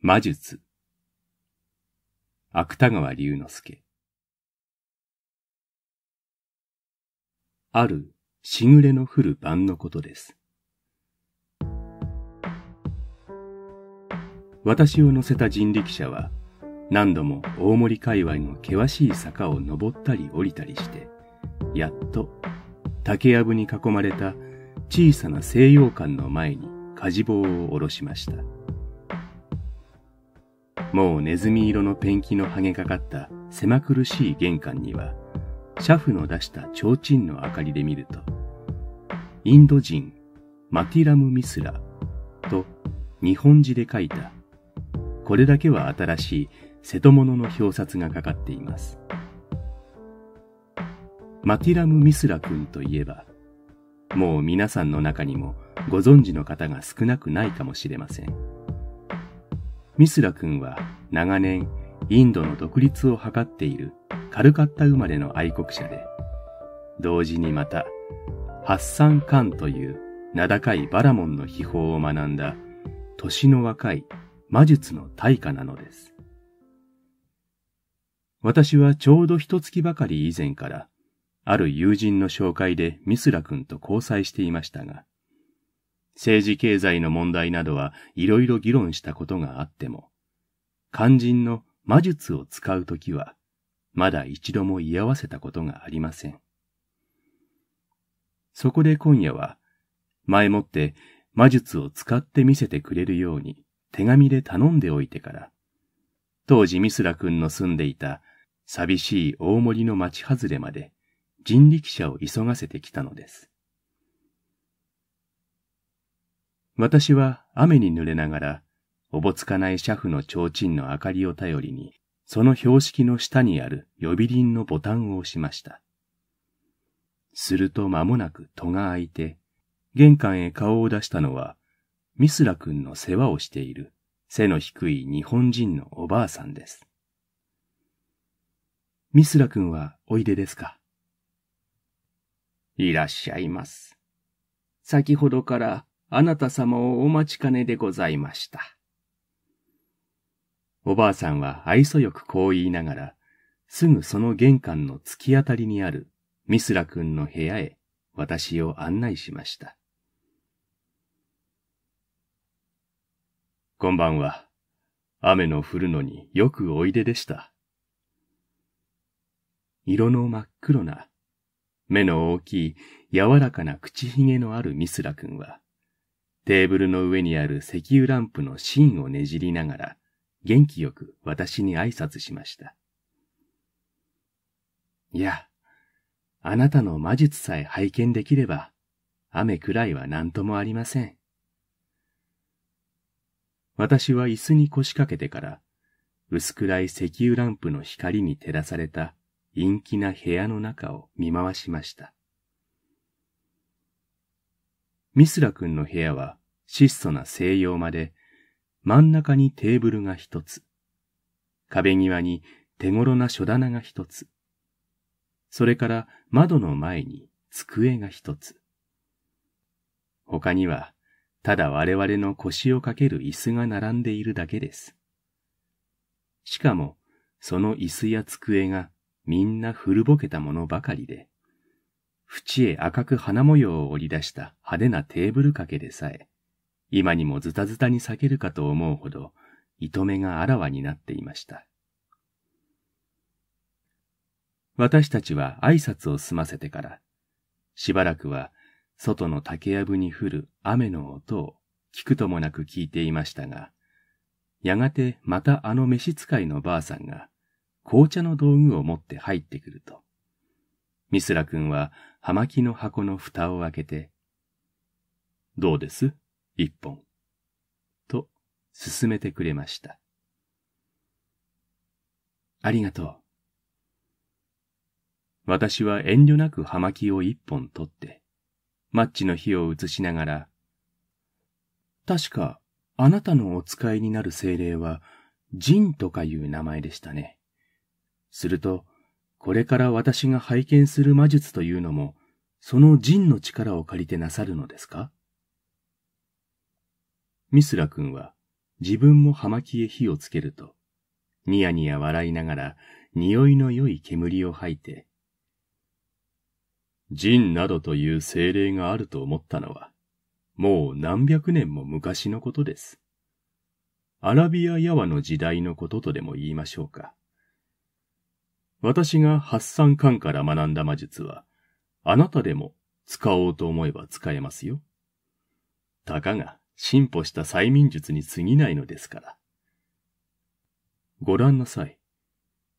魔術芥川龍之介あるしぐれの降る晩のことです。私を乗せた人力車は何度も大森界隈の険しい坂を登ったり降りたりして、やっと竹やぶに囲まれた小さな西洋館の前に舵棒を下ろしました。もうネズミ色のペンキの剥げかかった狭苦しい玄関には、シャフの出した提灯の明かりで見ると、インド人マティラム・ミスラと日本字で書いた、これだけは新しい瀬戸物の表札がかかっています。マティラム・ミスラ君といえば、もう皆さんの中にもご存知の方が少なくないかもしれません。ミスラ君は長年インドの独立を図っているカルカッタ生まれの愛国者で、同時にまた、ハッサン・カンという名高いバラモンの秘宝を学んだ年の若い魔術の大家なのです。私はちょうど一月ばかり以前から、ある友人の紹介でミスラ君と交際していましたが、政治経済の問題などはいろいろ議論したことがあっても、肝心の魔術を使うときは、まだ一度も居合わせたことがありません。そこで今夜は、前もって魔術を使ってみせてくれるように手紙で頼んでおいてから、当時ミスラ君の住んでいた寂しい大森の町外れまで人力車を急がせてきたのです。私は雨に濡れながら、おぼつかない車夫の提灯の明かりを頼りに、その標識の下にある呼び鈴のボタンを押しました。すると間もなく戸が開いて、玄関へ顔を出したのは、ミスラ君の世話をしている背の低い日本人のおばあさんです。ミスラ君はおいでですか？いらっしゃいます。先ほどからあなた様をお待ちかねでございました。おばあさんは愛想よくこう言いながら、すぐその玄関の突き当たりにあるミスラ君の部屋へ私を案内しました。こんばんは。雨の降るのによくおいででした。色の真っ黒な、目の大きい柔らかな口ひげのあるミスラ君は、テーブルの上にある石油ランプの芯をねじりながら、元気よく私に挨拶しました。いや、あなたの魔術さえ拝見できれば、雨くらいは何ともありません。私は椅子に腰掛けてから、薄暗い石油ランプの光に照らされた陰気な部屋の中を見回しました。ミスラ君の部屋は質素な西洋間で、真ん中にテーブルが一つ、壁際に手頃な書棚が一つ、それから窓の前に机が一つ。他には、ただ我々の腰をかける椅子が並んでいるだけです。しかも、その椅子や机がみんな古ぼけたものばかりで、縁へ赤く花模様を織り出した派手なテーブル掛けでさえ、今にもズタズタに裂けるかと思うほど、糸目があらわになっていました。私たちは挨拶を済ませてから、しばらくは外の竹やぶに降る雨の音を聞くともなく聞いていましたが、やがてまたあの召使いのばあさんが紅茶の道具を持って入ってくると、ミスラ君は葉巻の箱の蓋を開けて、どうです？一本。と、勧めてくれました。ありがとう。私は遠慮なく葉巻を一本取って、マッチの火を移しながら、確か、あなたのお使いになる精霊は、ジンとかいう名前でしたね。すると、これから私が拝見する魔術というのも、その人の力を借りてなさるのですか？ミスラ君は自分も葉巻へ火をつけると、ニヤニヤ笑いながら匂いの良い煙を吐いて、人などという精霊があると思ったのは、もう何百年も昔のことです。アラビアヤワの時代のこととでも言いましょうか。私が発散館から学んだ魔術は、あなたでも使おうと思えば使えますよ。たかが進歩した催眠術に過ぎないのですから。ご覧なさい。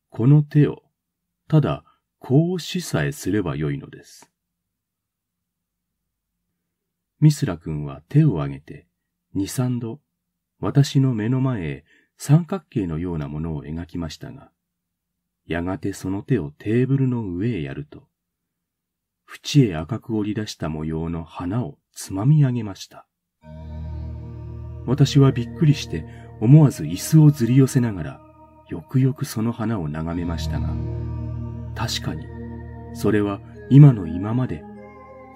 この手を、ただ、こうしさえすればよいのです。ミスラ君は手を挙げて、二三度、私の目の前へ三角形のようなものを描きましたが、やがてその手をテーブルの上へやると、縁へ赤く折り出した模様の花をつまみ上げました。私はびっくりして思わず椅子をずり寄せながら、よくよくその花を眺めましたが、確かに、それは今の今まで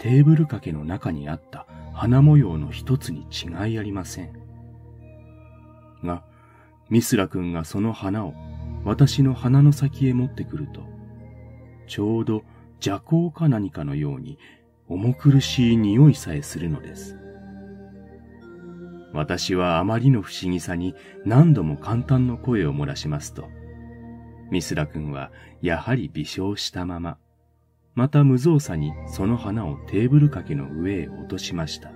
テーブル掛けの中にあった花模様の一つに違いありません。が、ミスラ君がその花を私の鼻の先へ持ってくると、ちょうど邪行か何かのように重苦しい匂いさえするのです。私はあまりの不思議さに何度も簡単の声を漏らしますと、ミスラ君はやはり微笑したまま、また無造作にその花をテーブル掛けの上へ落としました。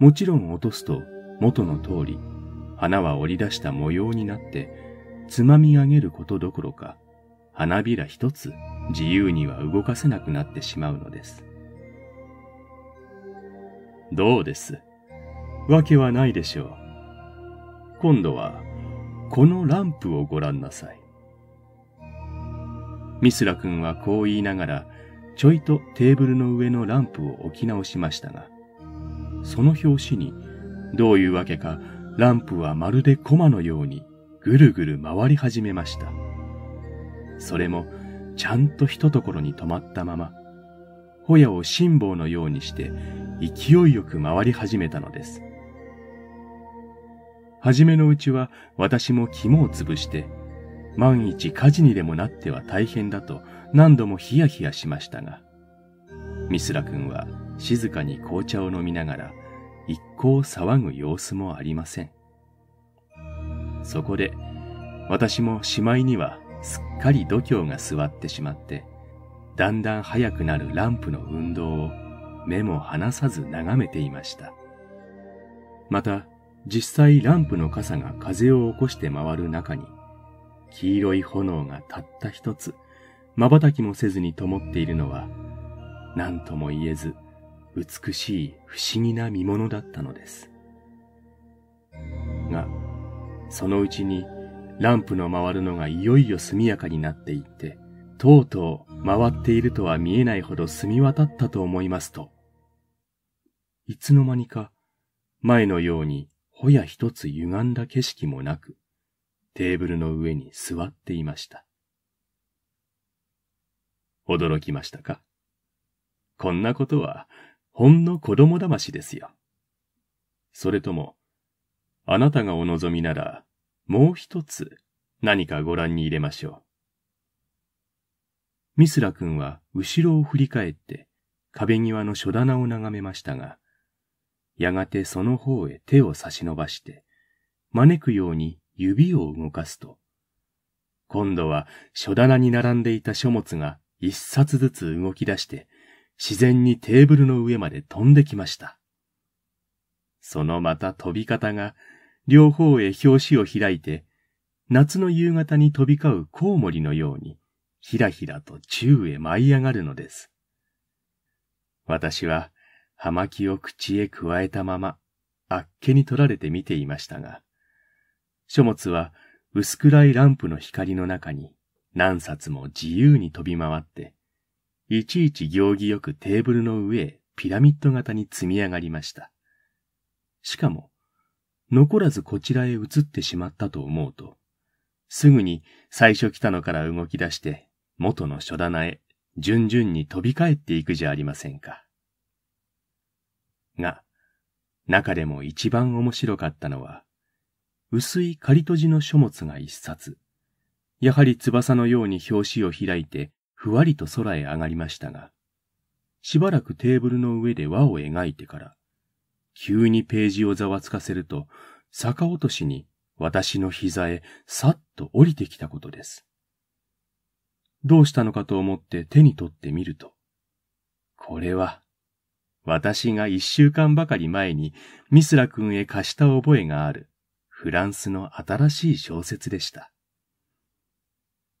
もちろん落とすと元の通り、花は折り出した模様になって、つまみ上げることどころか、花びら一つ自由には動かせなくなってしまうのです。どうです？わけはないでしょう。今度は、このランプをご覧なさい。ミスラ君はこう言いながら、ちょいとテーブルの上のランプを置き直しましたが、その拍子に、どういうわけか、ランプはまるでコマのようにぐるぐる回り始めました。それも、ちゃんとひとところに止まったまま、ホヤを辛抱のようにして勢いよく回り始めたのです。はじめのうちは私も肝を潰して、万一火事にでもなっては大変だと何度もヒヤヒヤしましたが、ミスラ君は静かに紅茶を飲みながら一向騒ぐ様子もありません。そこで私もしまいにはすっかり度胸が座ってしまって、だんだん速くなるランプの運動を目も離さず眺めていました。また、実際ランプの傘が風を起こして回る中に、黄色い炎がたった一つ、瞬きもせずに灯っているのは、何とも言えず、美しい不思議な見物だったのです。が、そのうちに、ランプの回るのがいよいよ速やかになっていって、とうとう回っているとは見えないほど澄み渡ったと思いますと、いつの間にか前のようにほや一つ歪んだ景色もなく、テーブルの上に座っていました。驚きましたか？こんなことは、ほんの子供騙しですよ。それとも、あなたがお望みなら、もう一つ何かご覧に入れましょう。ミスラ君は後ろを振り返って壁際の書棚を眺めましたが、やがてその方へ手を差し伸ばして、招くように指を動かすと、今度は書棚に並んでいた書物が一冊ずつ動き出して、自然にテーブルの上まで飛んできました。そのまた飛び方が、両方へ表紙を開いて、夏の夕方に飛び交うコウモリのように、ひらひらと宙へ舞い上がるのです。私は、葉巻を口へ加えたまま、あっけに取られて見ていましたが、書物は薄暗いランプの光の中に何冊も自由に飛び回って、いちいち行儀よくテーブルの上へピラミッド型に積み上がりました。しかも、残らずこちらへ移ってしまったと思うと、すぐに最初来たのから動き出して、元の書棚へ順々に飛び帰っていくじゃありませんか。が、中でも一番面白かったのは、薄い仮閉じの書物が一冊、やはり翼のように表紙を開いて、ふわりと空へ上がりましたが、しばらくテーブルの上で輪を描いてから、急にページをざわつかせると、逆落としに私の膝へさっと降りてきたことです。どうしたのかと思って手に取ってみると、これは、私が一週間ばかり前にミスラ君へ貸した覚えがあるフランスの新しい小説でした。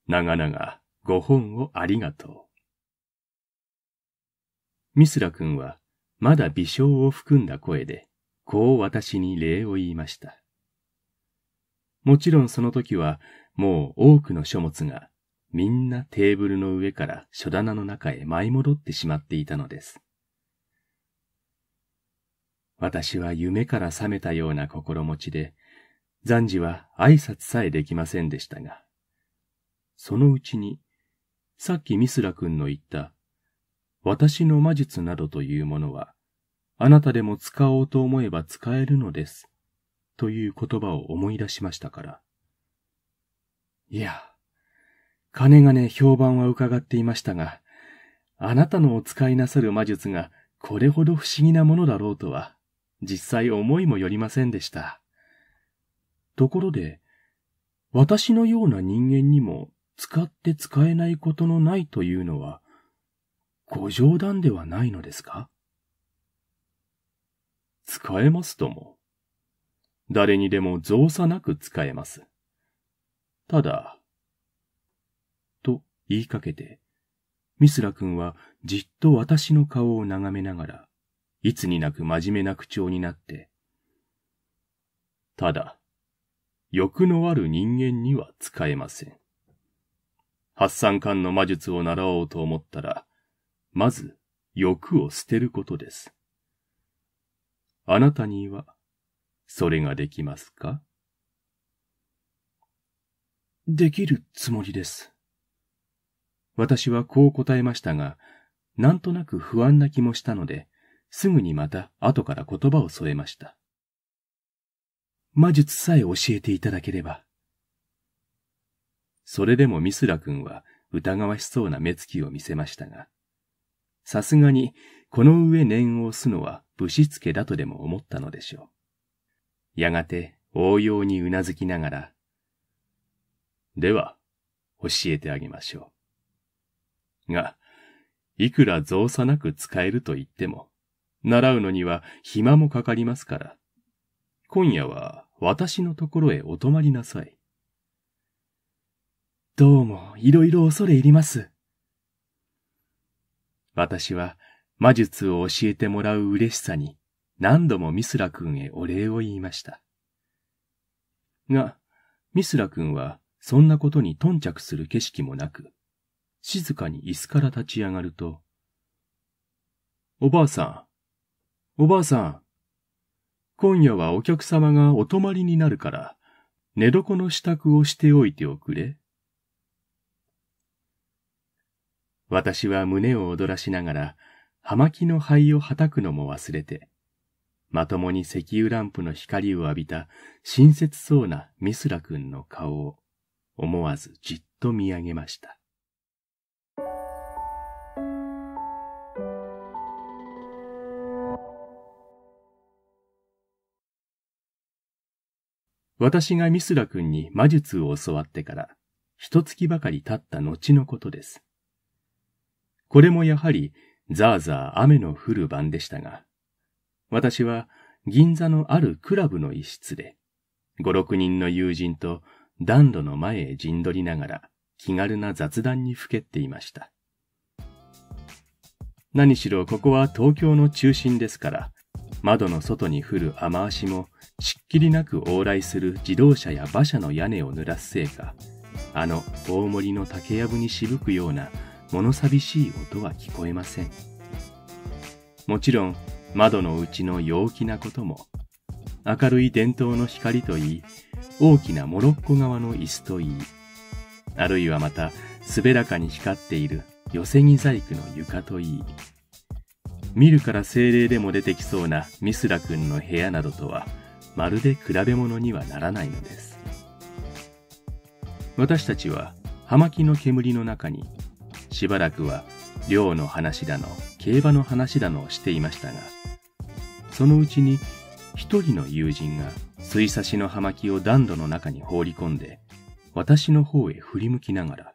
長々ご本をありがとう。ミスラ君はまだ微笑を含んだ声で、こう私に礼を言いました。もちろんその時はもう多くの書物がみんなテーブルの上から書棚の中へ舞い戻ってしまっていたのです。私は夢から覚めたような心持ちで、残事は挨拶さえできませんでしたが、そのうちに、さっきミスラ君の言った、私の魔術などというものは、あなたでも使おうと思えば使えるのです、という言葉を思い出しましたから。いや、金がね評判は伺っていましたが、あなたのお使いなさる魔術がこれほど不思議なものだろうとは、実際思いもよりませんでした。ところで、私のような人間にも使って使えないことのないというのは、ご冗談ではないのですか？使えますとも。誰にでも造作なく使えます。ただ、と言いかけて、ミスラ君はじっと私の顔を眺めながら、いつになく真面目な口調になって、ただ、欲のある人間には使えません。発散感の魔術を習おうと思ったら、まず欲を捨てることです。あなたには、それができますか？できるつもりです。私はこう答えましたが、なんとなく不安な気もしたので、すぐにまた後から言葉を添えました。魔術さえ教えていただければ。それでもミスラ君は疑わしそうな目つきを見せましたが、さすがにこの上念を押すのは武士つけだとでも思ったのでしょう。やがて応用にうなずきながら、では、教えてあげましょう。が、いくら造作なく使えると言っても、習うのには暇もかかりますから、今夜は私のところへお泊まりなさい。どうも、いろいろ恐れ入ります。私は魔術を教えてもらう嬉しさに何度もミスラ君へお礼を言いました。が、ミスラ君はそんなことに頓着する景色もなく、静かに椅子から立ち上がると、おばあさん、おばあさん、今夜はお客様がお泊まりになるから、寝床の支度をしておいておくれ。私は胸を躍らしながら、葉巻の灰をはたくのも忘れて、まともに石油ランプの光を浴びた親切そうなミスラ君の顔を思わずじっと見上げました。私がミスラ君に魔術を教わってから、一月ばかり経った後のことです。これもやはりザーザー雨の降る晩でしたが、私は銀座のあるクラブの一室で、五六人の友人と暖炉の前へ陣取りながら気軽な雑談にふけっていました。何しろここは東京の中心ですから、窓の外に降る雨足もしっきりなく往来する自動車や馬車の屋根を濡らすせいか、あの大森の竹やぶにしぶくような物寂しい音は聞こえません。もちろん窓の内の陽気なことも、明るい伝統の光といい、大きなモロッコ側の椅子といい、あるいはまた滑らかに光っている寄せ木細工の床といい、見るから精霊でも出てきそうなミスラ君の部屋などとはまるで比べ物にはならないのです。私たちは葉巻の煙の中にしばらくは漁の話だの競馬の話だのをしていましたがそのうちに一人の友人が水差しの葉巻を暖炉の中に放り込んで私の方へ振り向きながら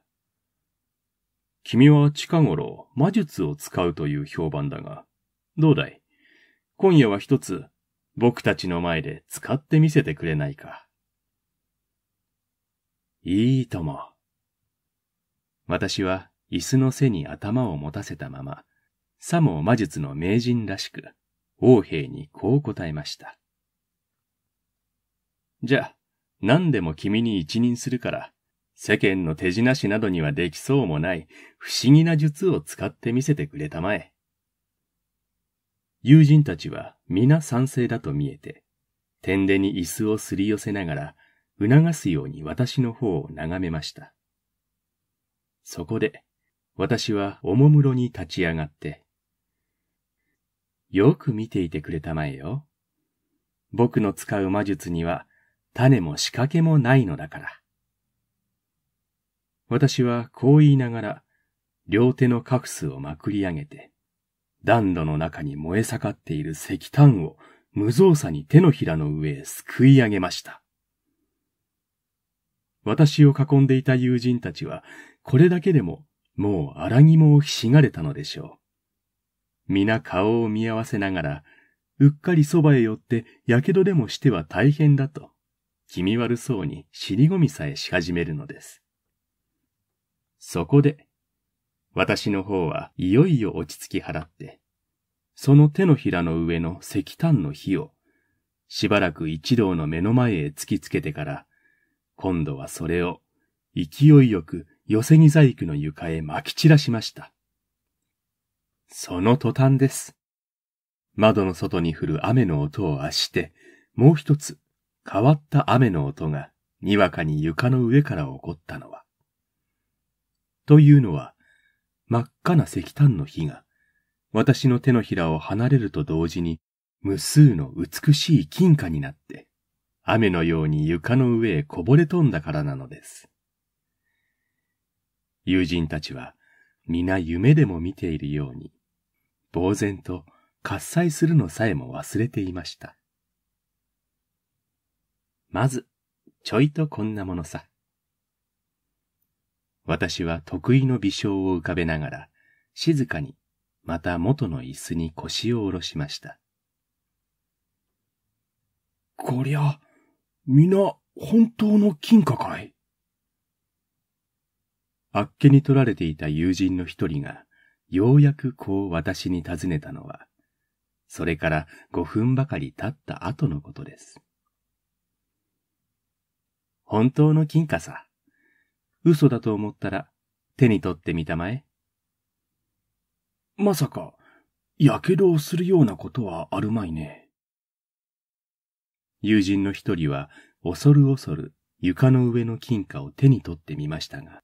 君は近頃魔術を使うという評判だが、どうだい？今夜は一つ僕たちの前で使ってみせてくれないか。いいとも。私は椅子の背に頭を持たせたまま、さも魔術の名人らしく、王兵にこう答えました。じゃあ、何でも君に一任するから、世間の手品師などにはできそうもない不思議な術を使ってみせてくれたまえ。友人たちは皆賛成だと見えて、天でに椅子をすり寄せながら、促すように私の方を眺めました。そこで、私はおもむろに立ち上がって、よく見ていてくれたまえよ。僕の使う魔術には種も仕掛けもないのだから。私はこう言いながら、両手のカフスをまくり上げて、暖炉の中に燃え盛っている石炭を無造作に手のひらの上へすくい上げました。私を囲んでいた友人たちは、これだけでももう荒肝をひしがれたのでしょう。皆顔を見合わせながら、うっかりそばへ寄って火傷でもしては大変だと、気味悪そうに尻込みさえし始めるのです。そこで、私の方はいよいよ落ち着き払って、その手のひらの上の石炭の火を、しばらく一同の目の前へ突きつけてから、今度はそれを勢いよく寄せ木細工の床へ撒き散らしました。その途端です。窓の外に降る雨の音をあして、もう一つ変わった雨の音がにわかに床の上から起こったのは、というのは、真っ赤な石炭の火が、私の手のひらを離れると同時に、無数の美しい金貨になって、雨のように床の上へこぼれ飛んだからなのです。友人たちは、皆夢でも見ているように、呆然と喝采するのさえも忘れていました。まず、ちょいとこんなものさ。私は得意の微笑を浮かべながら、静かに、また元の椅子に腰を下ろしました。こりゃ、皆、本当の金貨かいあっけに取られていた友人の一人が、ようやくこう私に尋ねたのは、それから五分ばかり経った後のことです。本当の金貨さ。嘘だと思ったら手に取ってみたまえ。まさか、やけどをするようなことはあるまいね。友人の一人は恐る恐る床の上の金貨を手に取ってみましたが。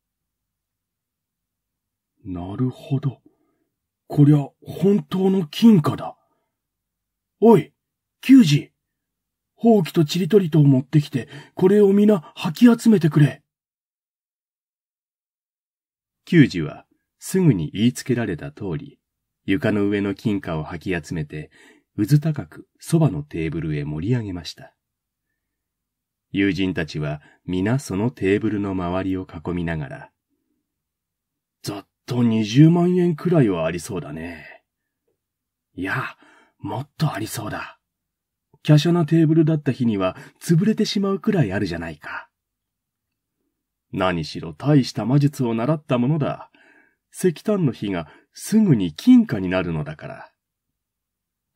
なるほど。こりゃ本当の金貨だ。おい、球児。ほうきとちりとりとを持ってきて、これを皆吐き集めてくれ。球児はすぐに言いつけられた通り、床の上の金貨を吐き集めて、うず高くそばのテーブルへ盛り上げました。友人たちは皆そのテーブルの周りを囲みながら、ざっと二十万円くらいはありそうだね。いや、もっとありそうだ。華奢なテーブルだった日には潰れてしまうくらいあるじゃないか。何しろ大した魔術を習ったものだ。石炭の火がすぐに金貨になるのだから。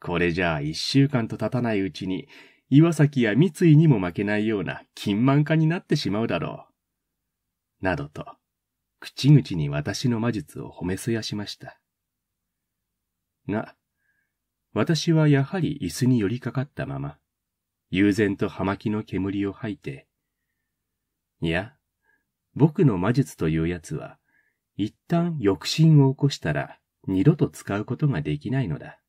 これじゃあ一週間と経たないうちに、岩崎や三井にも負けないような金満家になってしまうだろう。などと、口々に私の魔術を褒めそやしました。が、私はやはり椅子に寄りかかったまま、悠然と葉巻の煙を吐いて、いや、僕の魔術というやつは、一旦抑心を起こしたら二度と使うことができないのだ。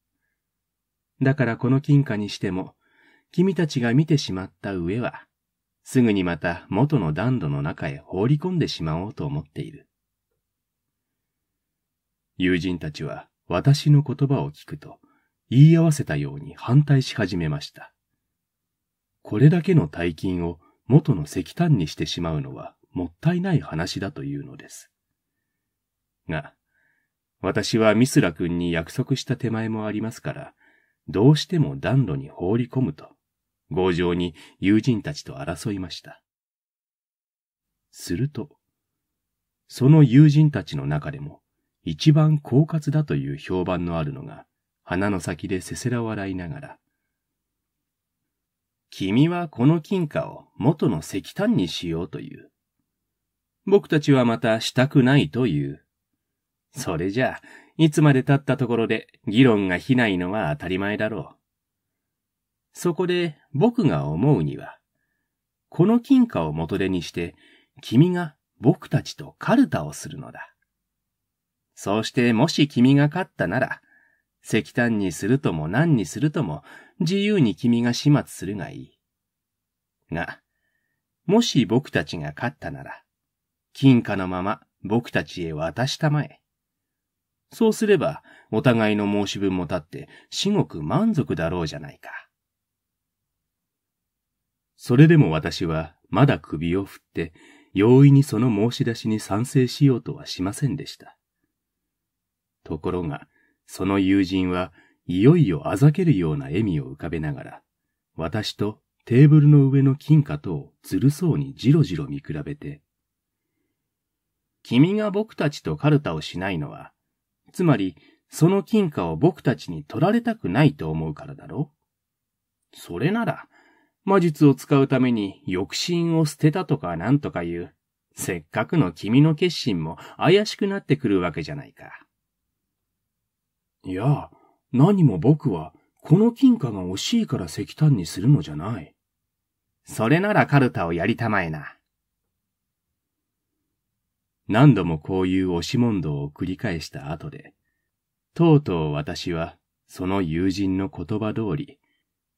だからこの金貨にしても、君たちが見てしまった上は、すぐにまた元の暖炉の中へ放り込んでしまおうと思っている。友人たちは私の言葉を聞くと、言い合わせたように反対し始めました。これだけの大金を元の石炭にしてしまうのはもったいない話だというのです。が、私はミスラ君に約束した手前もありますから、どうしても暖炉に放り込むと、強情に友人たちと争いました。すると、その友人たちの中でも、一番狡猾だという評判のあるのが、鼻の先でせせら笑いながら、君はこの金貨を元の石炭にしようという。僕たちはまたしたくないという。それじゃあ、いつまで経ったところで議論が非ないのは当たり前だろう。そこで僕が思うには、この金貨を元手にして、君が僕たちとカルタをするのだ。そうしてもし君が勝ったなら、石炭にするとも何にするとも自由に君が始末するがいい。が、もし僕たちが勝ったなら、金貨のまま僕たちへ渡したまえ。そうすれば、お互いの申し分も立って、至極満足だろうじゃないか。それでも私は、まだ首を振って、容易にその申し出しに賛成しようとはしませんでした。ところが、その友人はいよいよあざけるような笑みを浮かべながら、私とテーブルの上の金貨とをずるそうにじろじろ見比べて、君が僕たちとカルタをしないのは、つまり、その金貨を僕たちに取られたくないと思うからだろそれなら、魔術を使うために抑心を捨てたとかなんとかいう、せっかくの君の決心も怪しくなってくるわけじゃないか。いや、何も僕は、この金貨が惜しいから石炭にするのじゃない。それならカルタをやりたまえな。何度もこういう押し問答を繰り返した後で、とうとう私は、その友人の言葉通り、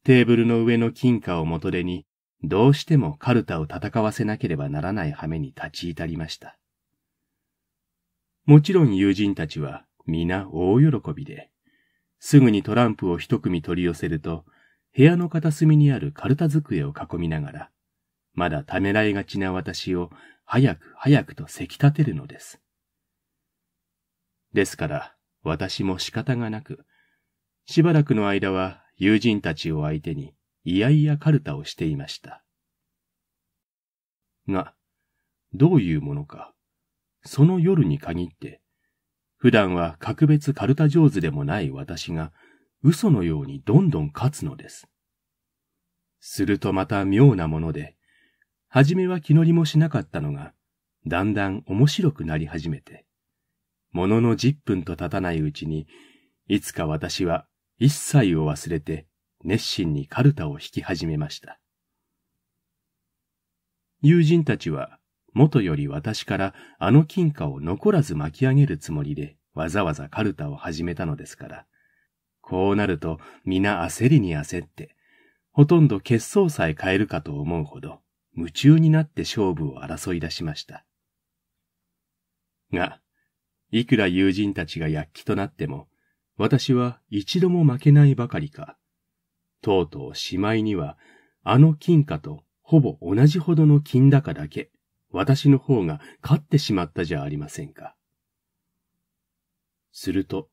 テーブルの上の金貨を元手に、どうしてもカルタを戦わせなければならない羽目に立ち至りました。もちろん友人たちは皆大喜びで、すぐにトランプを一組取り寄せると、部屋の片隅にあるカルタ机を囲みながら、まだためらいがちな私を早く早くとせき立てるのです。ですから、私も仕方がなく、しばらくの間は友人たちを相手に、いやいやカルタをしていました。が、どういうものか、その夜に限って、普段は格別カルタ上手でもない私が、嘘のようにどんどん勝つのです。するとまた妙なもので、はじめは気乗りもしなかったのが、だんだん面白くなり始めて、ものの十分と経たないうちに、いつか私は一切を忘れて熱心にカルタを引き始めました。友人たちは、元より私からあの金貨を残らず巻き上げるつもりでわざわざカルタを始めたのですから、こうなると皆焦りに焦って、ほとんど決闘さえ変えるかと思うほど、夢中になって勝負を争い出しました。が、いくら友人たちが躍起となっても、私は一度も負けないばかりか、とうとうしまいには、あの金貨とほぼ同じほどの金高だけ、私の方が勝ってしまったじゃありませんか。すると、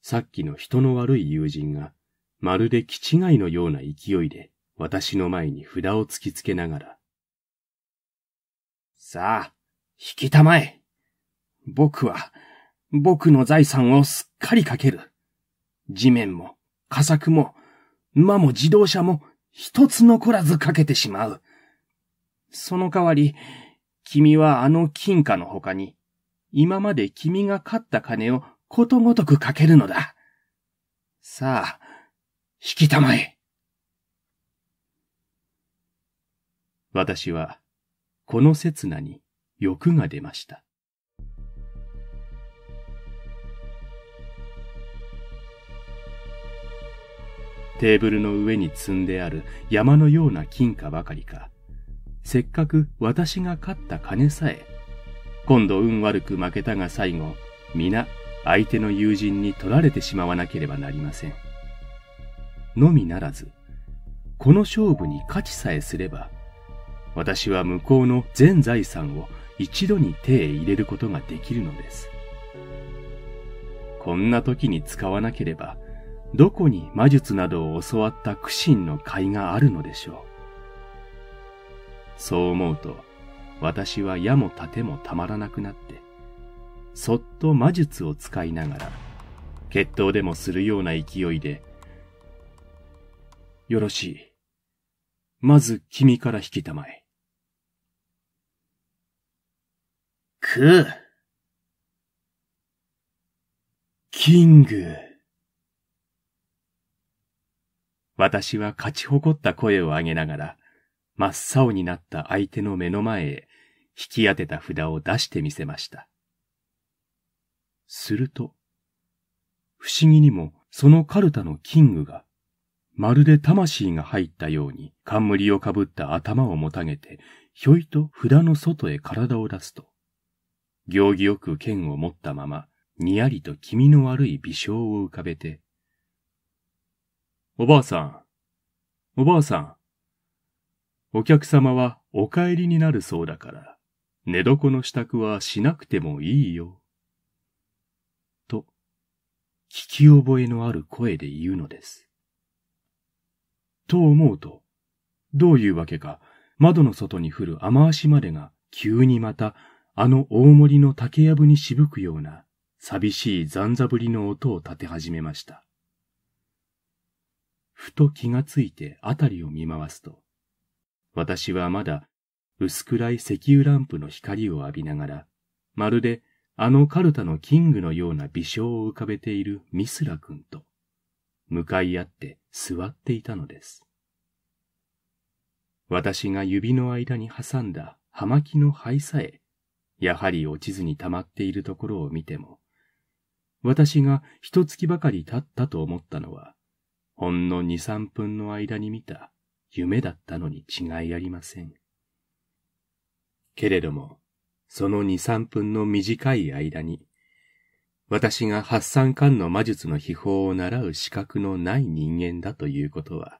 さっきの人の悪い友人が、まるで気違いのような勢いで、私の前に札を突きつけながら、さあ、引きたまえ。僕は、僕の財産をすっかりかける。地面も、佳作も、馬も自動車も、一つ残らずかけてしまう。その代わり、君はあの金貨の他に、今まで君が勝った金をことごとくかけるのだ。さあ、引きたまえ。私は、この刹那に欲が出ました。テーブルの上に積んである山のような金貨ばかりか、せっかく私が勝った金さえ、今度運悪く負けたが最後、皆相手の友人に取られてしまわなければなりません。のみならず、この勝負に勝ちさえすれば、私は向こうの全財産を一度に手へ入れることができるのです。こんな時に使わなければ、どこに魔術などを教わった苦心の甲斐があるのでしょう。そう思うと、私は矢も盾もたまらなくなって、そっと魔術を使いながら、決闘でもするような勢いで、よろしい。まず君から引きたまえ。くキング。私は勝ち誇った声を上げながら、真っ青になった相手の目の前へ引き当てた札を出してみせました。すると、不思議にもそのカルタのキングがまるで魂が入ったように冠をかぶった頭をもたげて、ひょいと札の外へ体を出すと、行儀よく剣を持ったまま、にやりと気味の悪い微笑を浮かべて、おばあさん、おばあさん、お客様はお帰りになるそうだから、寝床の支度はしなくてもいいよ。と、聞き覚えのある声で言うのです。と思うと、どういうわけか、窓の外に降る雨足までが急にまた、あの大森の竹やぶにしぶくような、寂しい残座ぶりの音を立て始めました。ふと気がついて辺りを見回すと、私はまだ薄暗い石油ランプの光を浴びながら、まるであのカルタのキングのような微笑を浮かべているミスラ君と、向かい合って座っていたのです。私が指の間に挟んだ葉巻の灰さえ、やはり落ちずに溜まっているところを見ても、私が一月ばかり経ったと思ったのは、ほんの二三分の間に見た夢だったのに違いありません。けれども、その二三分の短い間に、私が八三巻の魔術の秘宝を習う資格のない人間だということは、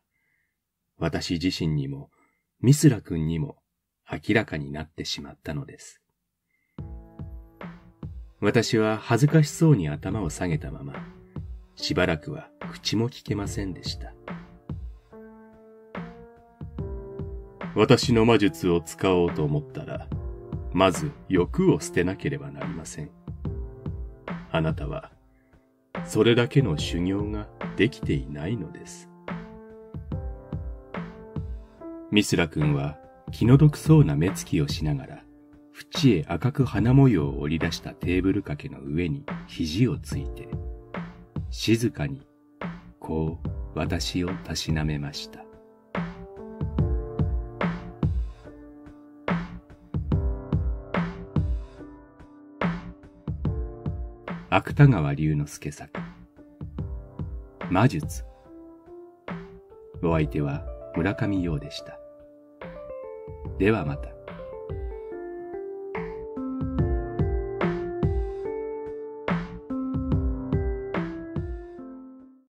私自身にも、ミスラ君にも明らかになってしまったのです。私は恥ずかしそうに頭を下げたまま、しばらくは口も聞けませんでした。私の魔術を使おうと思ったら、まず欲を捨てなければなりません。あなたは、それだけの修行ができていないのです。ミスラ君は気の毒そうな目つきをしながら、縁へ赤く花模様を織り出したテーブル掛けの上に肘をついて、静かに、こう私をたしなめました。芥川龍之介作魔術お相手は村上陽でした。ではまた。